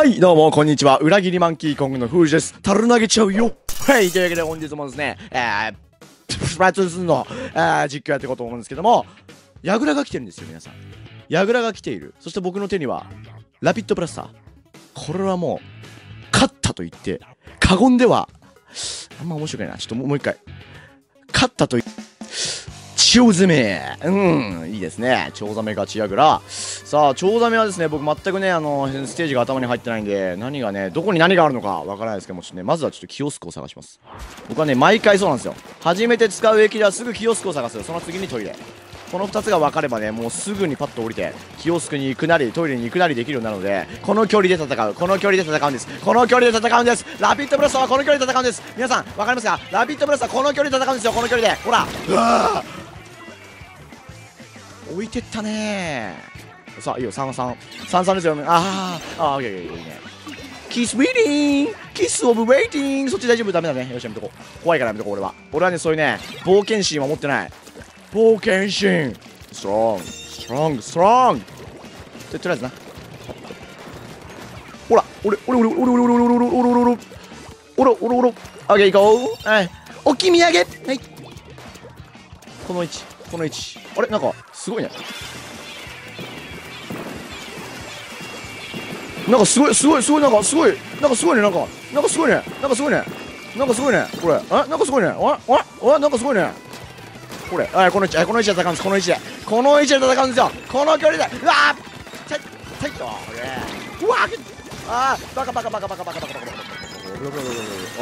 はい、どうも、こんにちは。裏切りマンキーコングのフージです。樽投げちゃうよ。はい、というわけで本日もですね、えー、スプラトゥーンの、えー、実況やっていこうと思うんですけども、ヤグラが来てるんですよ、皆さん。ヤグラが来ている。そして僕の手には、ラピッドブラスター。これはもう、勝ったと言って、過言では、あんま面白くないな。ちょっともうもう一回。勝ったと言って、チョウザメうん、いいですね。チョウザメガチヤグラ。さあ、チョウザメはですね、僕全くね、あの、ステージが頭に入ってないんで、何がね、どこに何があるのかわからないですけども、ちょっとね、まずはちょっとキオスクを探します。僕はね、毎回そうなんですよ。初めて使う駅ではすぐキオスクを探す。その次にトイレ。この2つが分かればね、もうすぐにパッと降りて、キオスクに行くなり、トイレに行くなりできるようになるので、この距離で戦う、この距離で戦うんです、この距離で戦うんです、ラピッドブラスターはこの距離で戦うんです、皆さん、分かりますか？ラピッドブラスターこの距離で戦うんですよ、この距離で、ほら、うわー置いてったね。ーさあ、いいよ、3、3、3、3ですよ、あー、あー、いやいやいやいいね。キスウィーティングキスオブウェイティングそっち大丈夫？ダメだね。よし、やめとこう。怖いからやめとこう、俺は。俺はね、そういうね、冒険心は持ってない。冒険心。ストロングストロングストロングととりあえずな。ほら俺俺俺俺俺俺俺俺俺俺俺俺俺俺俺オッケー行こう。はい。置き土産。はい。この位置この位置。あれ？なんかすごいねなんかすごいすごいすごいなんかすごい。なんかすごいねなんか。なんかすごいね。なんかすごいね。なんかすごいねこれ。あなんかすごいね。あああなんかすごいね。これ。はいこの位置。はいこの位置で戦うんですこの位置でこの位置で戦うんですよこの距離で。うわー。ちゃちゃいとこれ。うわあバカバカバカバカバカバカバカバカ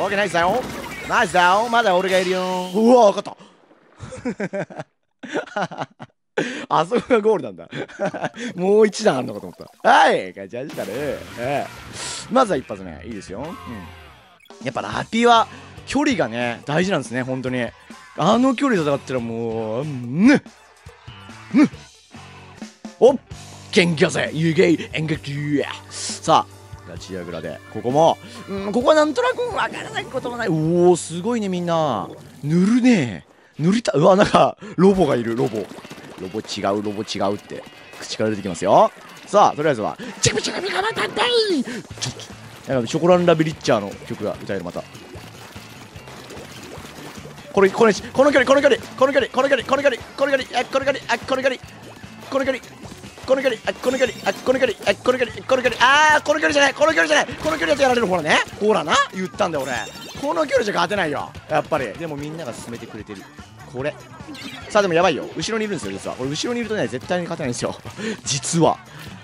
オーケーナイスだよナイスだよまだ俺がいるようわ分かった あそこがゴールなんだ。もう一段あるのかと思った。はいガチャしたね、ええ、まずは一発目。いいですよ、うん、やっぱラピは距離がね大事なんですね本当に。あの距離で戦ったらもうぬぬ。おっ元気よせ遊芸演劇さあガチヤグラで。ここも。うんここはなんとなくわからないこともない。おおすごいねみんな。塗るね。塗りたうわなんかロボがいるロボ。ロボ違うロボ違うって口から出てきますよ。さあとりあえずはチクチクミカマタンタイちょっとなんかショコランラビリッチャーの曲が歌えるまた。これこれこの距離この距離この距離この距離この距離この距離あこの距離あこの距離この距離この距離あこの距離あこの距離あこの距離この距離あーこの距離じゃないこの距離じゃないこの距離だとやられるほらね。ほらな?言ったんだよ俺。この距離じゃ勝てないよやっぱり。でもみんなが進めてくれてる。これ。さあでもやばいよ。後ろにいるんですよ実は。これ後ろにいるとね絶対に勝てないんですよ。実は。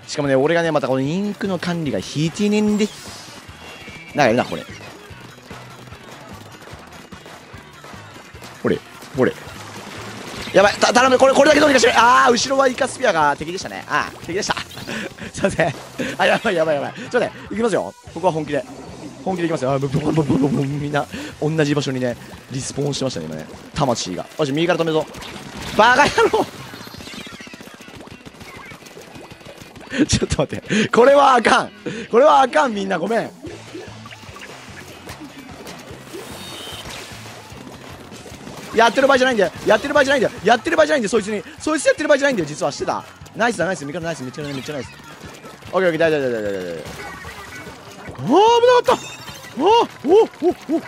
しかもね俺がねまたこのインクの管理が引いてねんで。だからなこれ。これこれ。やばい。た頼む。これこれだけどうにかしてああ後ろはイカスピアが敵でしたね。ああ敵でした。すいません。あやばいやばいやばい。ちょっとねいきますよ。ここは本気で。本気でいきますよ。あブブブブブブブみんな同じ場所にねリスポーンしてましたね今ね。魂が。よし右から止めるぞ。バカ野郎！ちょっと待って。これはあかん。これはあかんみんな。ごめん。やってる場合じゃないんだよ。やってる場合じゃないんだよ。やってる場合じゃないんだよそいつに。そいつやってる場合じゃないんだよ実は。してた？ナイスだナイス。味方ナイスめっちゃめっちゃナイス。オッケーオッケー大丈夫大丈夫大丈夫大丈夫。ああ危なかった！おおおお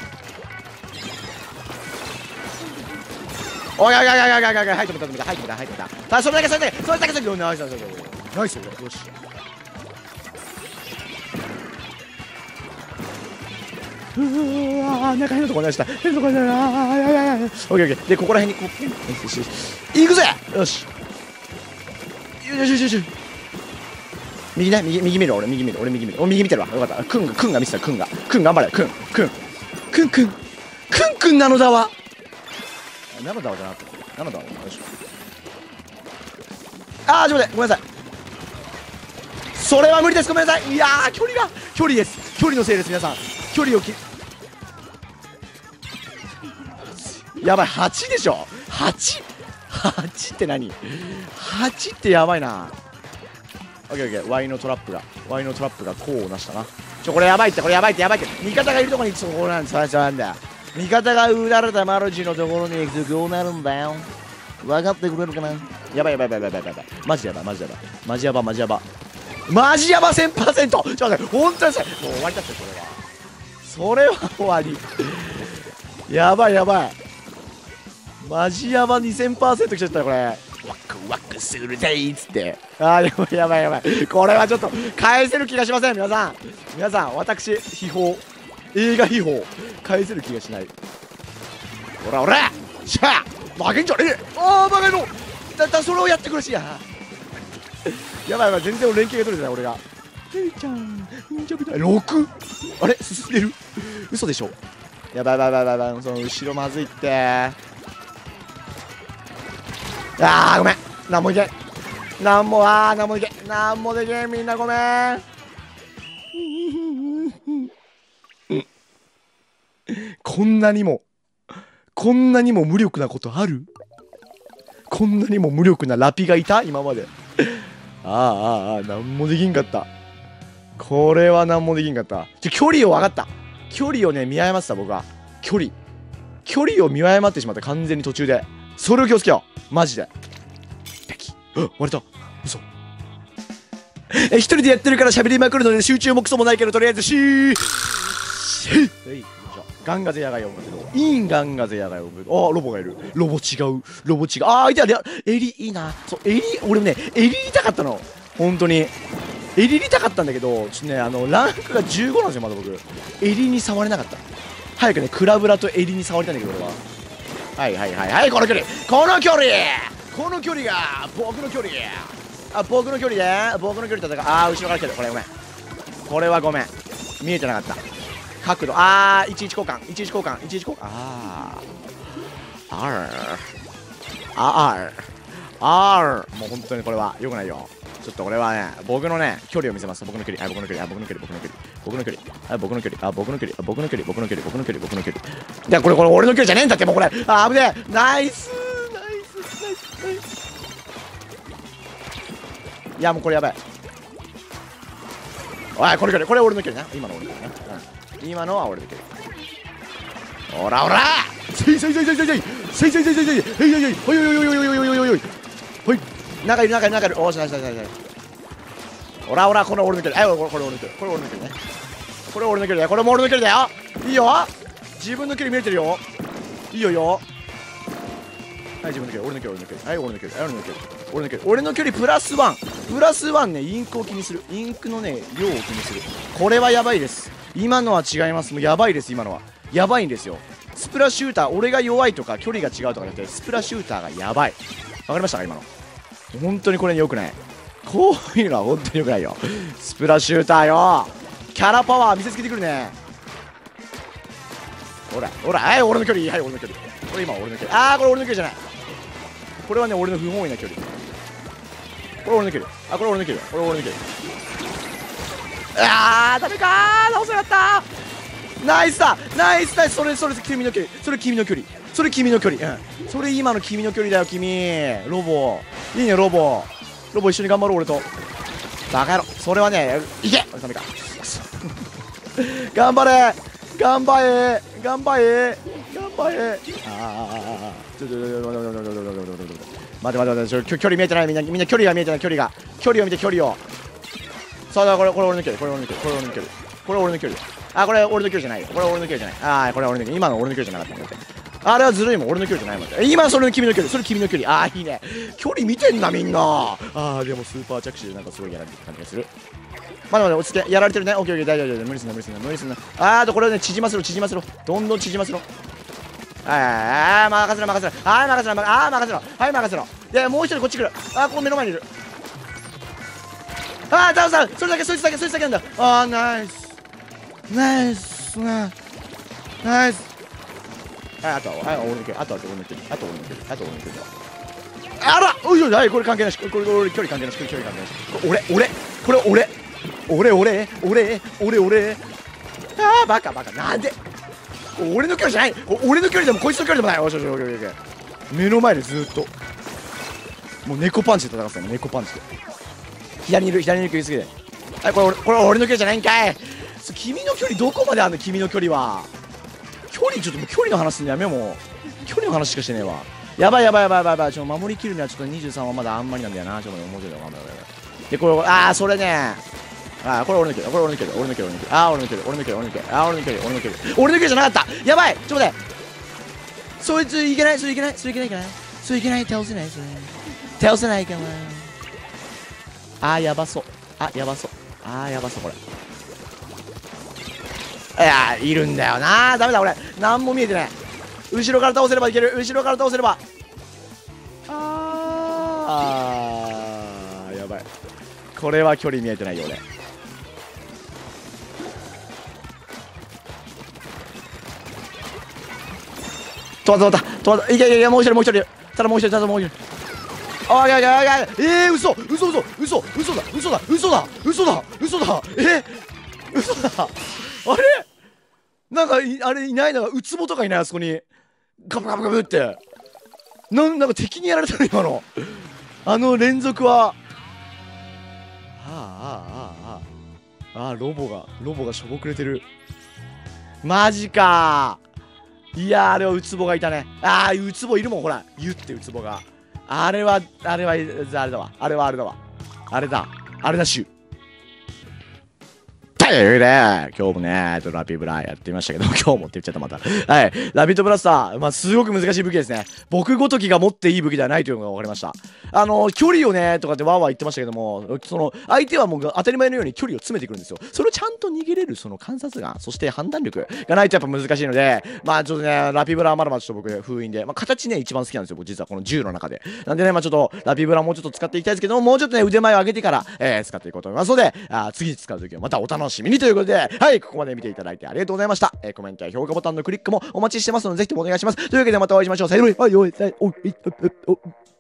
おいおいおいおいおいおいおいはい止めた止めたはい止めたはい止めたあそれだけそれだけそれだけそれだけナイスナイスナイスナイスよしうわー、中変なとこに出した。変なとこに出した。あー、やややや。オッケーオッケー。で、ここら辺にこう、よしよしよし。行くぜ。よしよしよしよし。右ね、右、右見る、俺、右見る、俺、右見る。お、右見てるわ。よかった。くんが、くんが見てた、くんが。くん頑張れ、くん、くん。くんくん。くんくんなのだわ。なのだわじゃなくて。なのだわ。よし。あー、ちょっと待って、ごめんなさい。それは無理です、ごめんなさい。いやー、距離が、距離です。距離のせいです、皆さん。距離をきやばい8でしょ？8?8 って何 ?8 ってやばいなオッケーオッケー Y のトラップが Y のトラップがこうなしたな。ちょこれやばいってこれやばいってやばいって。味方がいるとこにそこなんですそうなんだ味方がうられたマルチのところに行くとこうなるんだよ。分かってくれるかな？やばいやばいやばいやばいやばい。マジやばいマジやばい。マジやばマジやば。マジヤバ1000%ちょっと待って本当にさもう終わりだってそれは。それは終わり。やばいやばい。マジヤバ2000%来ちゃったよこれ。ワクワクするぜいっつって。あーやばいやばいやばい。これはちょっと返せる気がしません皆さん。皆さん私秘宝。映画秘宝。返せる気がしない。ほらほら。しゃあ負けんじゃねえ。ああバカ野郎だだそれをやってくれしや。やばいやばい全然連携が取れてない俺が。ヘイちゃん忍者みたい。6あれ？進んでる？嘘でしょ。やばいやばいやばいやばい。その後ろまずいって。あーごめん。なんもいけん。なんもあーなんもいけん。なんもできんみんなごめん。こんなにもこんなにも無力なことある？こんなにも無力なラピがいた？今まで。ああああああなんもできんかった。これはなんもできんかった。ちょ距離を分かった。距離をね見誤ってた僕は。距離。距離を見誤ってしまった。完全に途中で。それを気をつけよう。マジで。ペキ割れた。嘘。え一人でやってるから喋りまくるので集中もクソもないけどとりあえずシー。シー。はいガンガゼヤガヨムインガンガゼヤガヨムあロボがいる。ロボ違う。ロボ違う。あーいたいた襟いいな。そう襟俺もね襟痛かったの。本当に。襟痛かったんだけどちょっとねあのランクが15なんですよまだ僕。襟に触れなかった。早くねクラブラと襟に触りたいんだけど俺は。はいはいはいはいこの距離。この距離。この距離が僕の距離。あ僕の距離で僕の距離戦う。あー後ろから来てる。これごめん。これはごめん。見えてなかった。角度。あー11交換。11交換。11交換。あー。あるあーあーもう本当にこれは良くないよ。ちょっとこれはね僕のね距離を見せます。僕の距離。あ僕の距離。僕の距離。僕の距離。僕の距離。あ僕の距離。あ僕の距離。僕の距離。僕の距離。僕の距離。僕の距離。いやこれこれ俺の距離じゃねえんだってもうこれあ危ねえ。ナイス。ナイス。ナイス。ナイス。いやもうこれやばい。おいこれこれこれ俺の距離な。今の俺の距離な、うん、今のは俺の距離。ほらほら。せいせいせいせいせいせいせいせいせいせいせいせいせいせいほいほいほいほいほいほいほいほいほいほい。中いる中いる中いる。おーしないしないしないほらほらこれ俺の距離はいこれこれ俺の距離これ俺の距離ね。これ俺の距離だよ。これも俺の距離だよ。いいよ。自分の距離見えてるよ。いいよいいよ。はい自分の距離俺の距離俺の距離はい俺の距離はい俺の距離俺の距離俺の距離プラスワン。プラスワンねインクを気にする。インクのね量を気にする。これはやばいです。今のは違います。もうやばいです今のは。やばいんですよ。スプラシューター俺が弱いとか距離が違うとかじゃなくてスプラシューターがやばい。わかりましたか今の。本当にこれ良くない。こういうのは本当に良くないよ。スプラシューターよ。キャラパワー見せつけてくるね。ほらほらはい俺の距離。はい俺の距離。これ今俺の距離。ああこれ俺の距離じゃない。これはね俺の不本意な距離。これ俺の距離。あこれ俺の距離。これ俺の距離。あーダメかー。直せなかったナイスだ。ナイスナイスそれそれ君の距離。それ君の距離。それ君の距離。うん。それ今の君の距離だよ君。ロボ。いいねロボ。ロボ一緒に頑張ろう俺と。バカ野郎。それはねいけ。ダメか頑張れ。頑張れ。頑張れ。頑張れ。ああちょちょちょちょちょちょちょちょちょ待って待って待って。ちょ距離見えてない。みんなみんな距離が見えてない。距離が。距離を見て距離を。そうだこれこれ俺の距離。これ俺の距離。これ俺の距離。これ俺の距離。あこれ俺の距離じゃないよ。これ俺の距離じゃない。ああこれ俺の距離。今の俺の距離じゃなかった。んだってあれはずるいもん。俺の距離じゃないもん。今それの君の距離。それ君の距離。ああいいね。距離見てんなみんな。ああでもスーパー着手でなんかすごいやられてる感じがする。まだまだ落ち着け。やられてるね。オッケーオッケー。大丈夫大丈夫。無理すんな無理すんな。無理すんな。ああとこれをね縮ませろ縮ませろ。どんどん縮ませろ。はいはい任せろ任せろ。はい任せろあー任せろ。はい任せろ。でもう一人こっち来る。あーここ目の前にいる。あーダウンさん。それだけそいつだけそいつだけなんだ。あーナイス。ナイスナイス。はいあとは俺の距離。あとは俺の距離あと俺の距離。あと俺の距離。あらおいおいはいこれ関係ないしこれ俺距離関係ないし距離関係ないし。これ俺俺これ俺。俺俺俺俺俺。あーバカバカ。なんで？俺の距離じゃない。俺の距離でもこいつの距離でもない。おしおしおしおし目の前でずーっと。もう猫パンチで戦ってたね猫パンチで。左にいる左にいるすぎてはいこれ俺これ俺の距離じゃないんかい。君の距離どこまであんの？君の距離は。距離ちょっともう距離の話すんのやめよう。もう距離の話しかしてねえわ。やばいやばいやばいやばいやばい。ちょっと守りきるにはちょっと23はまだあんまりなんだよな。ちょっと面白いよやばいやばいやばいでこれああそれね。あーこれ俺のけるこれ俺のける俺のける俺のけるあー俺のける俺のける俺のけるあー俺のける俺のける俺のけるじゃなかった。やばい。ちょっと待って。そいついけないそれいけないそれいけないかな。それいけない倒せないそれ倒せないかな。あーやばそう。あやばそう。あーやばそうこれ。いやーいるんだよな。ダメだ俺。何も見えてない。後ろから倒せればいける。後ろから倒せれば。あーやばい。これは距離見えてないよ俺。止まった止まった。止まった。いけいけいけもう一人もう一人。ただもう一人ただもう一人。あいやいやいやえー、嘘。嘘嘘。嘘嘘だ。嘘だ。嘘だ。嘘だ。嘘だ。え嘘だ。あれ？なんかあれいないなウツボとかいない？あそこに。ガブガブガブって。なんなんか敵にやられたの今の。あの連続は。ああああ。ああロボがロボがしょぼくれてる。マジか。いやあれはウツボがいたね。ああウツボいるもんほら。ゆってウツボが。あれはあれはあれだわ。あれはあれだわ。あれだ。あれだ。しゅというわけで、今日もね、えっとラピブラやってみましたけど、今日もって言っちゃったまた。はい。ラビットブラスター、まあ、すごく難しい武器ですね。僕ごときが持っていい武器ではないというのが分かりました。あの、距離をね、とかってわーわー言ってましたけども、その、相手はもう当たり前のように距離を詰めてくるんですよ。それをちゃんと逃げれる、その観察眼、そして判断力がないとやっぱ難しいので、まあ、ちょっとね、ラピブラはまだまだちょっと僕、封印で、まあ、形ね、一番好きなんですよ、僕実はこの銃の中で。なんでね、まあ、ちょっと、ラピブラもうちょっと使っていきたいですけども、もうちょっとね、腕前を上げてから、えー、使っていこうと思いますので、あ次使う時はまたお楽しみにということで、はい、ここまで見ていただいてありがとうございました。えー、コメントや評価ボタンのクリックもお待ちしてますので、ぜひともお願いします。というわけでまたお会いしましょう。さよなら。はい、おい、おい、おい、おい、おい。